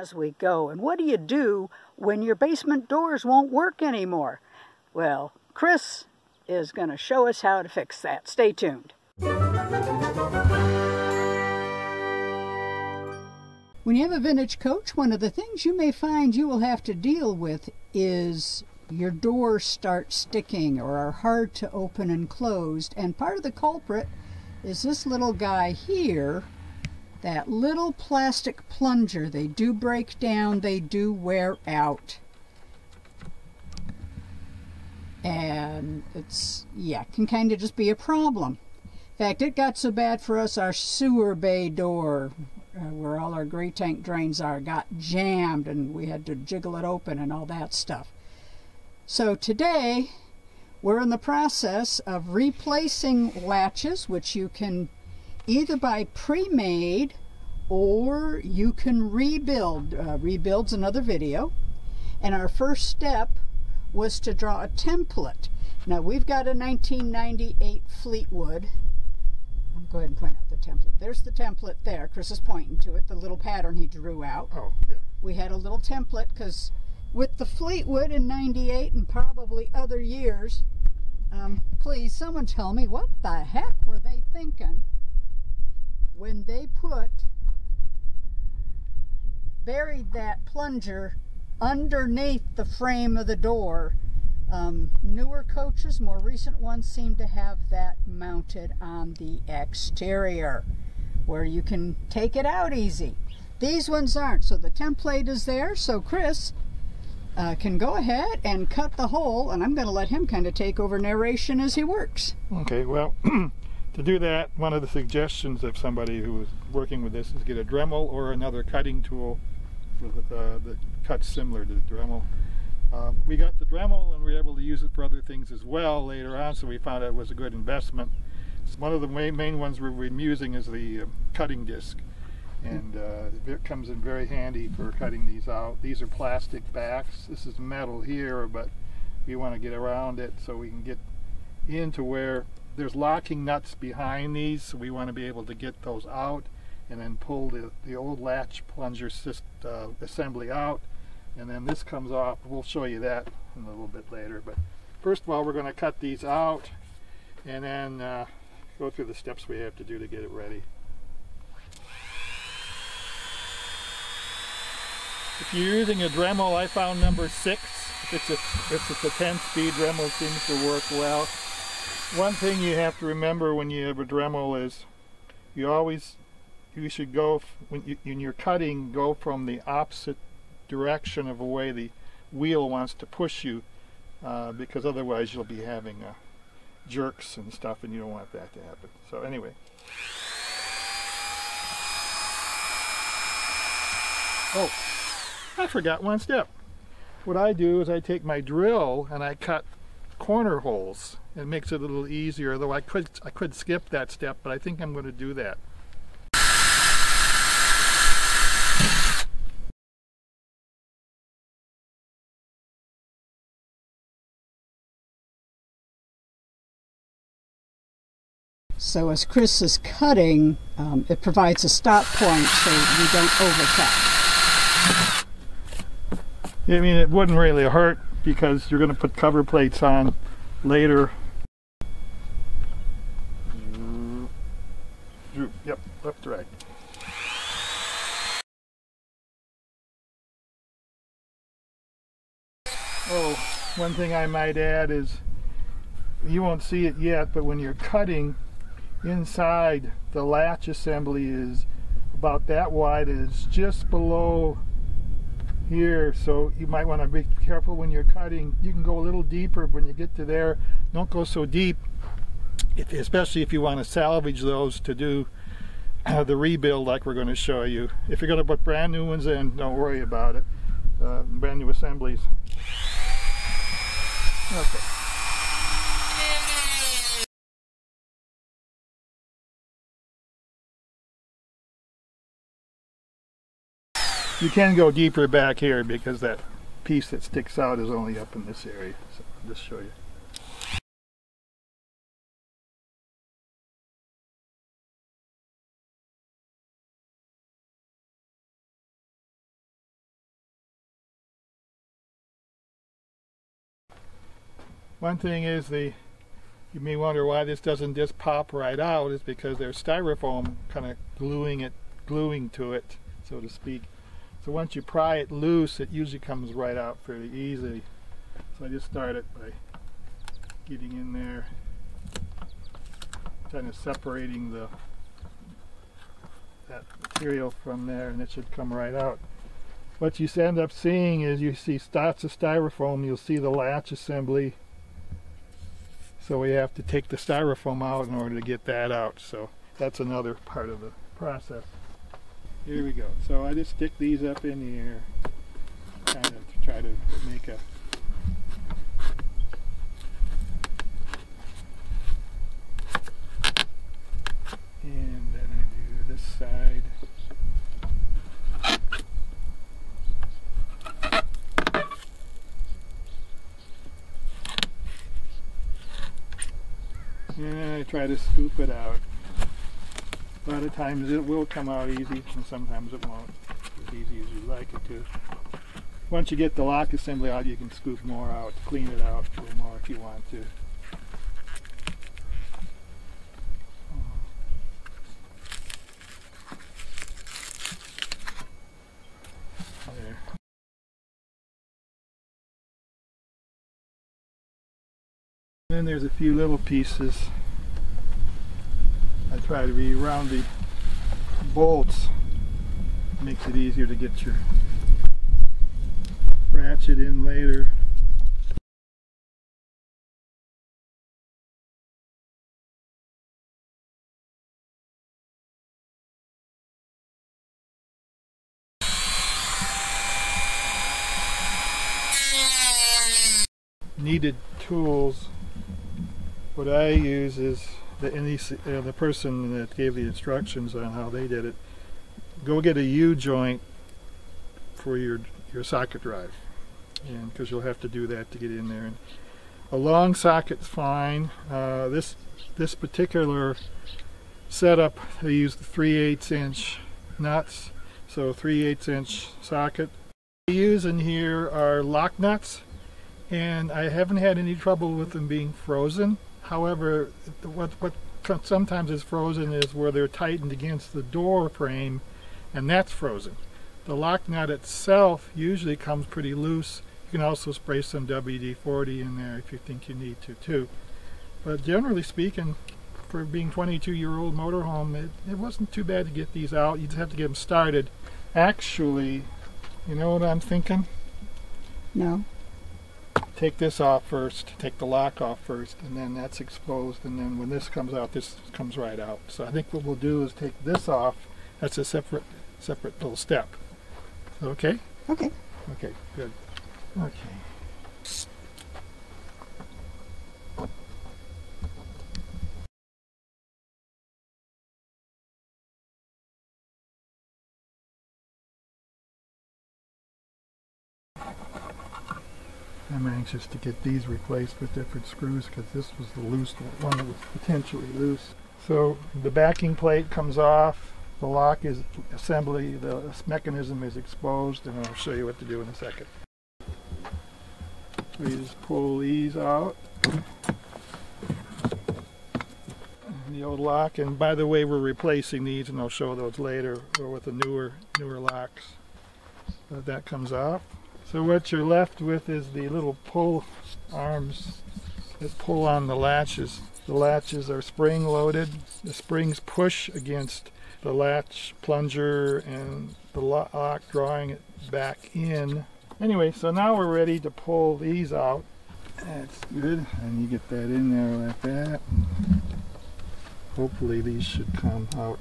as we go. And what do you do when your basement doors won't work anymore? Well, Chris is going to show us how to fix that. Stay tuned. When you have a vintage coach, one of the things you may find you will have to deal with is your doors start sticking or are hard to open and closed. And part of the culprit is this little guy here, that little plastic plunger. They do break down, they do wear out. And it's, yeah, can kind of just be a problem. In fact, it got so bad for us, our sewer bay door, uh, where all our gray tank drains are, got jammed and we had to jiggle it open and all that stuff. So today, we're in the process of replacing latches, which you can either by pre-made or you can rebuild. Uh, rebuild's another video. And our first step was to draw a template. Now we've got a 1998 Fleetwood. I'll go ahead and point out the template. There's the template there. Chris is pointing to it, the little pattern he drew out. Oh, yeah. We had a little template because with the Fleetwood in 98 and probably other years, um, please, someone tell me what the heck were they thinking when they put, buried that plunger underneath the frame of the door. Um, newer coaches, more recent ones, seem to have that mounted on the exterior where you can take it out easy. These ones aren't, so the template is there. So Chris uh, can go ahead and cut the hole, and I'm going to let him kind of take over narration as he works. Okay, well, to do that, one of the suggestions of somebody who is working with this is get a Dremel or another cutting tool the, uh, that cuts similar to the Dremel. Um, we got the Dremel and we were able to use it for other things as well later on, so we found it was a good investment. So one of the main, main ones we've been using is the uh, cutting disc and uh, it comes in very handy for cutting these out. These are plastic backs. This is metal here, but we want to get around it so we can get into where there's locking nuts behind these, so we want to be able to get those out and then pull the, the old latch plunger uh, assembly out and then this comes off. We'll show you that in a little bit later, but first of all we're going to cut these out and then uh, go through the steps we have to do to get it ready. If you're using a Dremel, I found number six. If it's a, if it's a 10 speed Dremel, seems to work well. One thing you have to remember when you have a Dremel is you always, you should go, when, you, when you're cutting, go from the opposite direction of the way the wheel wants to push you uh, because otherwise you'll be having uh, jerks and stuff and you don't want that to happen. So anyway. Oh, I forgot one step. What I do is I take my drill and I cut corner holes. It makes it a little easier, though I could I could skip that step, but I think I'm going to do that. So as Chris is cutting, um, it provides a stop point so you don't overcut. I mean, it wouldn't really hurt because you're going to put cover plates on later. Yep, left right. Oh, one thing I might add is you won't see it yet, but when you're cutting inside, the latch assembly is about that wide. It's just below here so you might want to be careful when you're cutting. You can go a little deeper when you get to there. Don't go so deep if, especially if you want to salvage those to do uh, the rebuild like we're going to show you. If you're going to put brand new ones in don't worry about it. Uh, brand new assemblies. Okay You can go deeper back here because that piece that sticks out is only up in this area. So I'll just show you. One thing is the you may wonder why this doesn't just pop right out is because there's styrofoam kind of gluing it gluing to it so to speak so once you pry it loose it usually comes right out fairly easy. so I just start it by getting in there kind of separating the that material from there and it should come right out what you end up seeing is you see dots of styrofoam you'll see the latch assembly so we have to take the styrofoam out in order to get that out. So that's another part of the process. Here we go. So I just stick these up in the air, kind of to try to make a and then I do this side. And I try to scoop it out. A lot of times it will come out easy and sometimes it won't. As easy as you'd like it to. Once you get the lock assembly out, you can scoop more out, clean it out a little more if you want to. There. Then there's a few little pieces. Try to be around the bolts. Makes it easier to get your ratchet in later. Needed tools what I use is the the person that gave the instructions on how they did it. Go get a U joint for your your socket drive, and because you'll have to do that to get in there. And a long socket's fine. Uh, this this particular setup, I use the 3 8 inch nuts, so 3 8 inch socket. What I use in here are lock nuts, and I haven't had any trouble with them being frozen. However, what, what sometimes is frozen is where they're tightened against the door frame, and that's frozen. The lock nut itself usually comes pretty loose. You can also spray some WD-40 in there if you think you need to too. But generally speaking, for being 22 year old motorhome, it, it wasn't too bad to get these out. You just have to get them started. Actually, you know what I'm thinking? No. Take this off first, take the lock off first, and then that's exposed, and then when this comes out, this comes right out. So I think what we'll do is take this off. That's a separate, separate little step. Okay? Okay. Okay, good. Okay. I'm anxious to get these replaced with different screws because this was the loose one that was potentially loose. So the backing plate comes off, the lock is assembly, the mechanism is exposed, and I'll show you what to do in a second. We just pull these out. The old lock, and by the way, we're replacing these, and I'll show those later, or with the newer newer locks. But that comes off. So what you're left with is the little pull arms that pull on the latches. The latches are spring loaded. The springs push against the latch plunger and the lock drawing it back in. Anyway, so now we're ready to pull these out. That's good. And you get that in there like that. Hopefully these should come out.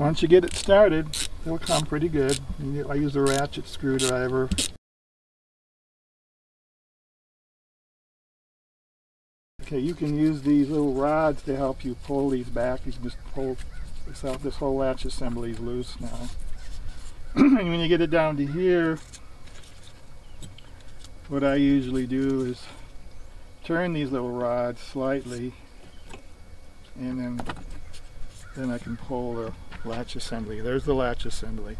Once you get it started, it'll come pretty good. I use a ratchet screwdriver. Okay, you can use these little rods to help you pull these back. You can just pull this out. This whole latch assembly is loose now. and when you get it down to here, what I usually do is turn these little rods slightly and then then I can pull the latch assembly. There's the latch assembly.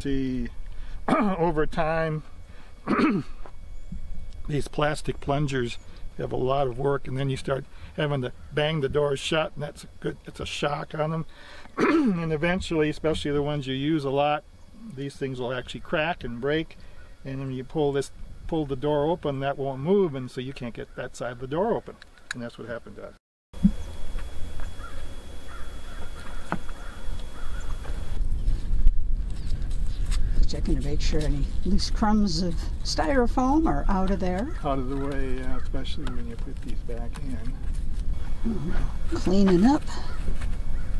See, over time, these plastic plungers have a lot of work, and then you start having to bang the doors shut, and that's a good. It's a shock on them, and eventually, especially the ones you use a lot, these things will actually crack and break, and when you pull this, pull the door open, that won't move, and so you can't get that side of the door open, and that's what happened to us. Checking to make sure any loose crumbs of styrofoam are out of there. Out of the way, yeah, especially when you put these back in. Cleaning up.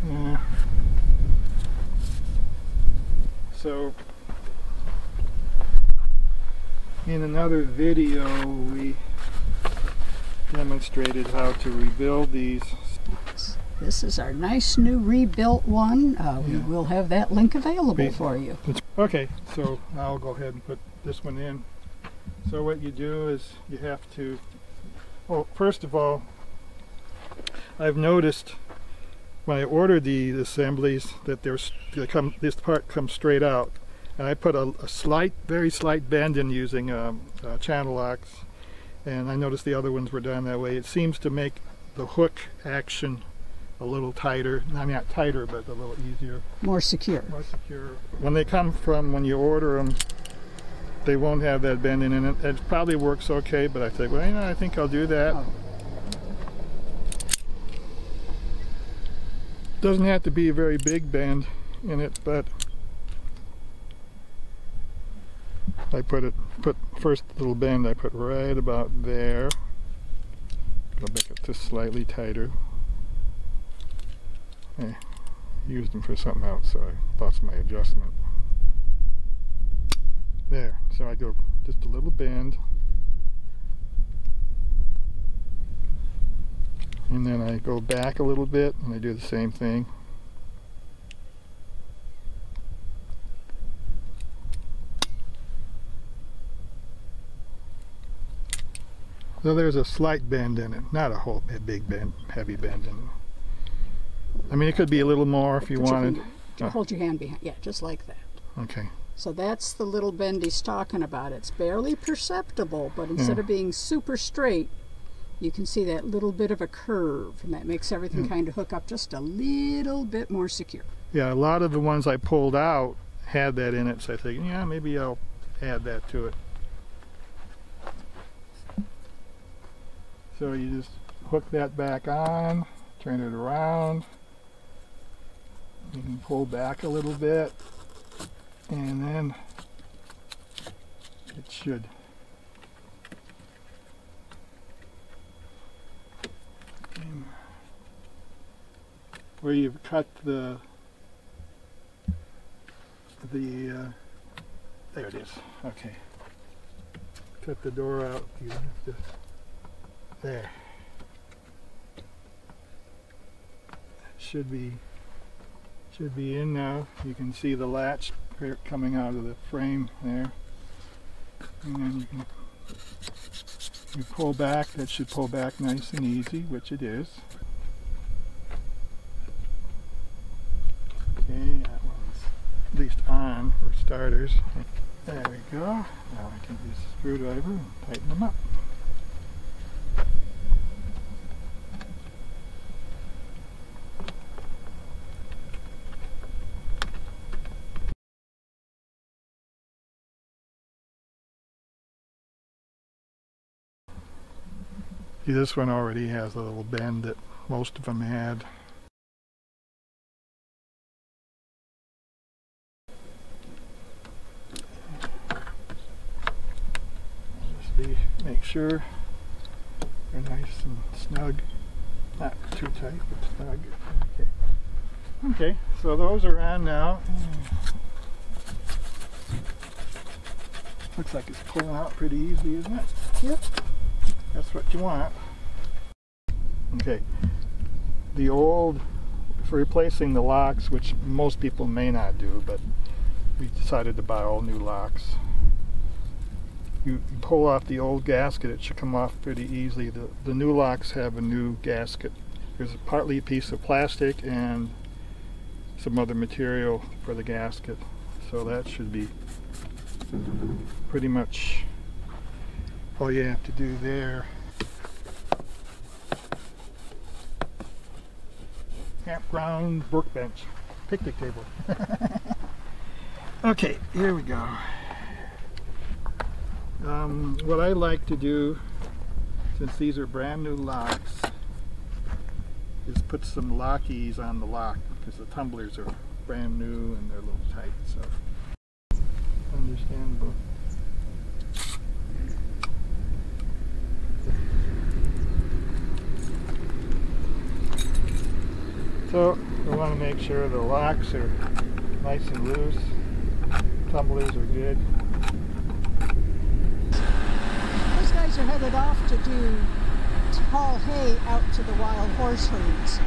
Yeah. So, in another video, we demonstrated how to rebuild these. This is our nice new rebuilt one. Uh, we Yeah. will have that link available Great. for you. Okay, so I'll go ahead and put this one in. So what you do is you have to, well, first of all, I've noticed when I ordered the assemblies that there's they come this part comes straight out, and I put a, a slight, very slight bend in using um, uh, channel locks, and I noticed the other ones were done that way. It seems to make the hook action a little tighter. I mean, not tighter, but a little easier More secure. more secure. When they come from, when you order them, they won't have that bending in it. It probably works okay, but I think, well, you know, I think I'll do that. Oh. Doesn't have to be a very big bend in it, but I put it, put first little bend I put right about there. Go make it just slightly tighter. I used them for something else, so I lost my adjustment. There, so I go just a little bend. And then I go back a little bit and I do the same thing. So there's a slight bend in it, not a whole big bend, heavy bend in it. I mean, it could be a little more if you Put your wanted. finger- Oh. Hold your hand behind. Yeah, just like that. Okay. So that's the little bend he's talking about. It's barely perceptible, but instead Yeah. of being super straight, you can see that little bit of a curve, and that makes everything Hmm. kind of hook up just a little bit more secure. Yeah, a lot of the ones I pulled out had that in it, so I think, yeah, maybe I'll add that to it. So you just hook that back on, turn it around. You can pull back a little bit, and then it should. Where you've cut the the uh, there it is. Okay. Cut the door out. You have to there. Should be should be in now. You can see the latch coming out of the frame there. And then you can you pull back. That should pull back nice and easy, which it is. Okay, that one's at least on for starters. There we go. Now I can use a screwdriver and tighten them up. See, this one already has a little bend that most of them had. Just be, make sure they're nice and snug. Not too tight, but snug. Okay. Okay, so those are on now. Looks like it's pulling out pretty easy, isn't it? Yep. That's what you want. Okay. The old, for replacing the locks, which most people may not do, but we decided to buy all new locks. You pull off the old gasket, it should come off pretty easily. The, the new locks have a new gasket. There's a partly a piece of plastic and some other material for the gasket. So that should be pretty much all you have to do there. Campground workbench, picnic table. okay, here we go. Um, what I like to do, since these are brand new locks, is put some lockies on the lock because the tumblers are brand new and they're a little tight. So understandable. So we want to make sure the locks are nice and loose. Tumblers are good. Those guys are headed off to do haul hay out to the wild horse herds.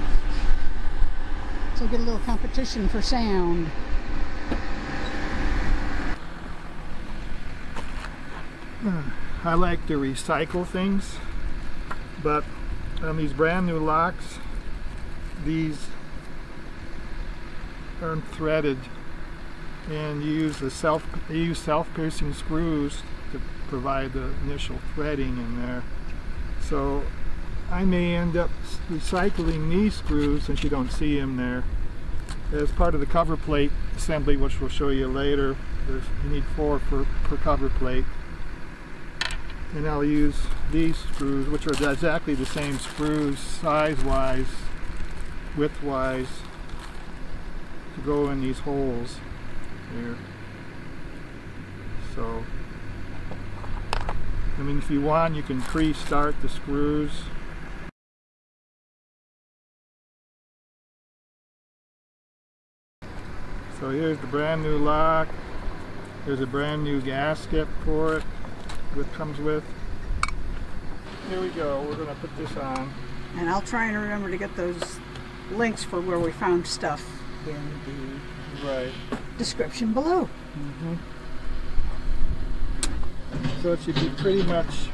So get a little competition for sound. Hmm, I like to recycle things, but on these brand new locks, these are threaded and you use the self you use self-piercing screws to provide the initial threading in there. So I may end up recycling these screws since you don't see them there as part of the cover plate assembly which we'll show you later. There's, you need four for, per cover plate and I'll use these screws which are exactly the same screws size wise width wise to go in these holes here. So I mean if you want you can pre-start the screws. So here's the brand new lock. There's a brand new gasket for it that comes with. Here we go. We're going to put this on. And I'll try and remember to get those links for where we found stuff in right the description below. Mm-hmm. So it should be pretty much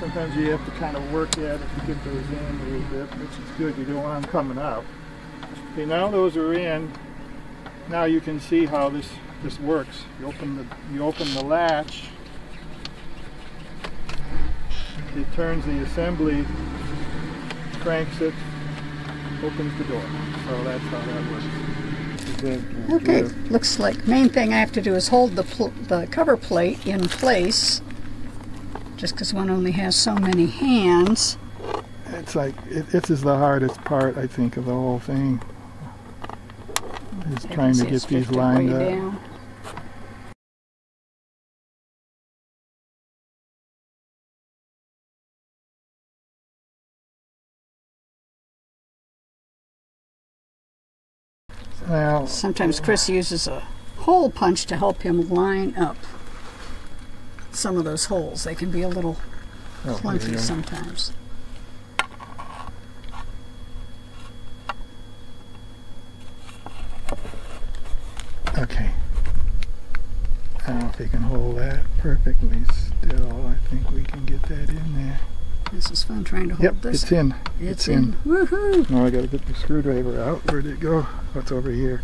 sometimes you have to kind of work at it to get those in a little bit, which is good. You don't want them coming out. Okay, now those are in. Now you can see how this this works. You open the you open the latch. It turns the assembly, cranks it, opens the door. So that's how that works. Okay, looks like main thing I have to do is hold the the cover plate in place. Just because one only has so many hands. It's like it, this is the hardest part, I think, of the whole thing. Is trying to get these 50 lined up. down. Now, Sometimes uh, Chris uses a hole punch to help him line up some of those holes. They can be a little oh, clunky sometimes. Okay. I don't know if you can hold that perfectly still. I think we can get that in there. This is fun trying to hold Yep, this. it's in. It's it's in. in. Woohoo! Now I gotta get the screwdriver out. Where'd it go? What's over here.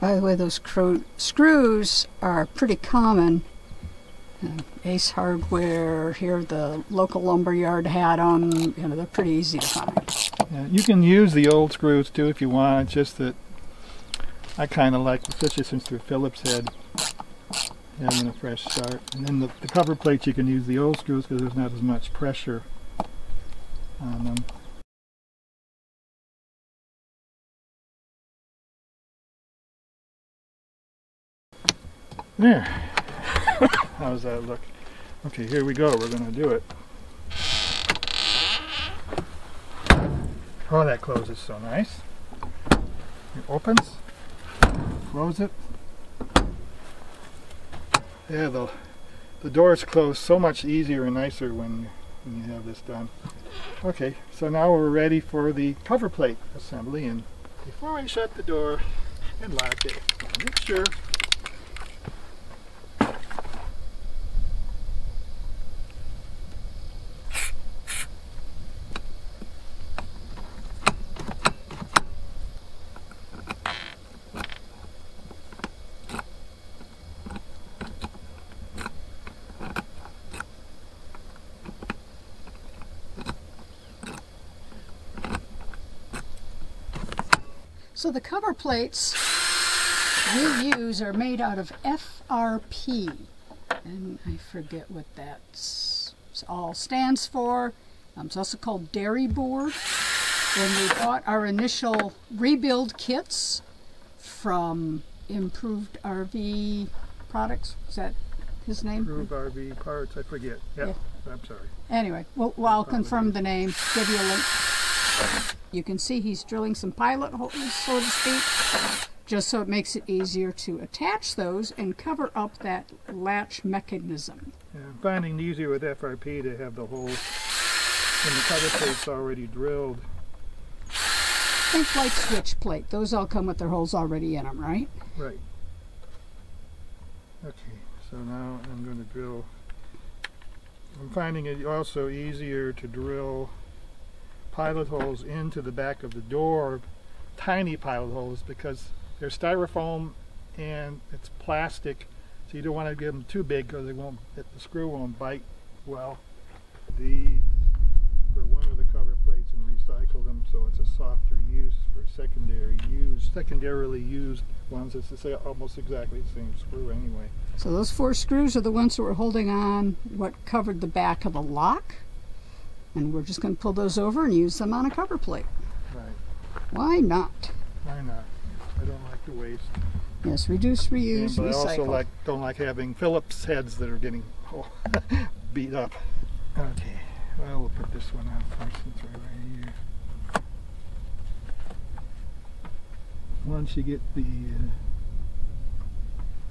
By the way, those screws are pretty common. Ace Hardware, here the local lumber yard had them. You know, they're pretty easy to find. Yeah, you can use the old screws too if you want. Just that I kind of like, especially since they're Phillips head, having a fresh start. And then the, the cover plates, you can use the old screws because there's not as much pressure on them. There. How does that look? Okay, here we go. We're going to do it. Oh, that closes so nice. It opens, close it. Yeah, the the doors close so much easier and nicer when when you have this done. Okay, so now we're ready for the cover plate assembly and before I shut the door and lock it, make sure So the cover plates we use are made out of FRP. And I forget what that all stands for. Um, it's also called dairy board. When we bought our initial rebuild kits from Improved RV Products, is that his name? Improved RV Parts, I forget. Yeah, yeah. I'm sorry. Anyway, well, well I'll confirm the name, give you a link. You can see he's drilling some pilot holes, so to speak, just so it makes it easier to attach those and cover up that latch mechanism. Yeah, I'm finding it easier with FRP to have the holes in the cover plates already drilled. Think like switch plate. Those all come with their holes already in them, right? Right. Okay, so now I'm going to drill. I'm finding it also easier to drill pilot holes into the back of the door, tiny pilot holes, because they're styrofoam and it's plastic, so you don't want to get them too big because they won't, the screw won't bite well. These for one of the cover plates and recycle them so it's a softer use for secondary use. Secondarily used ones, it's almost exactly the same screw anyway. So those four screws are the ones that were holding on what covered the back of the lock? And we're just going to pull those over and use them on a cover plate. Right. Why not? Why not? I don't like to waste. Yes, reduce, reuse, but recycle. I also like don't like having Phillips heads that are getting oh, beat up. Okay, well we'll put this one on first since we're right here. Once you get the uh,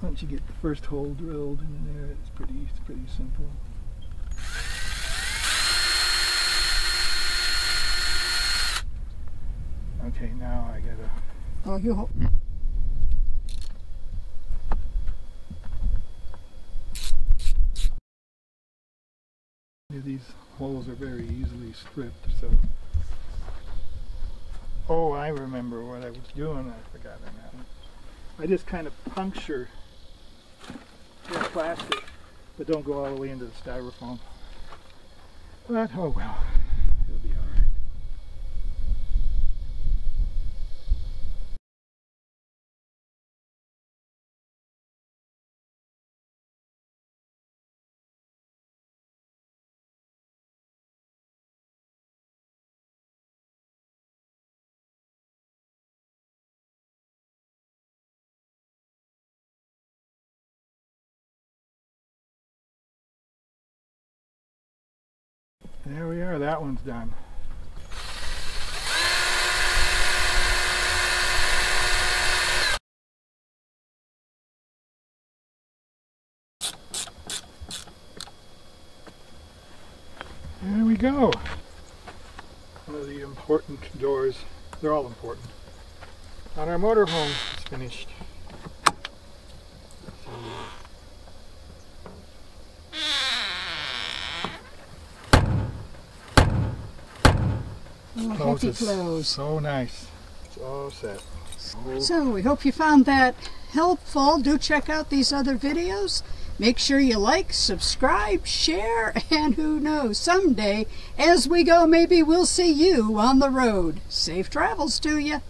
once you get the first hole drilled in there, it's pretty it's pretty simple. Okay, now I gotta. Oh, you hold. These holes are very easily stripped, so. Oh, I remember what I was doing. I forgot on that. I just kind of puncture the plastic, but don't go all the way into the styrofoam. But, oh well. There we are, that one's done. There we go. One of the important doors. They're all important. On our motorhome is finished. Oh, close. So nice. It's all set. So, so we hope you found that helpful. Do check out these other videos. Make sure you like, subscribe, share, and who knows, someday as we go, maybe we'll see you on the road. Safe travels to you.